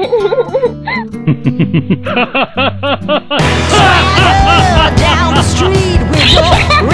Down the street with your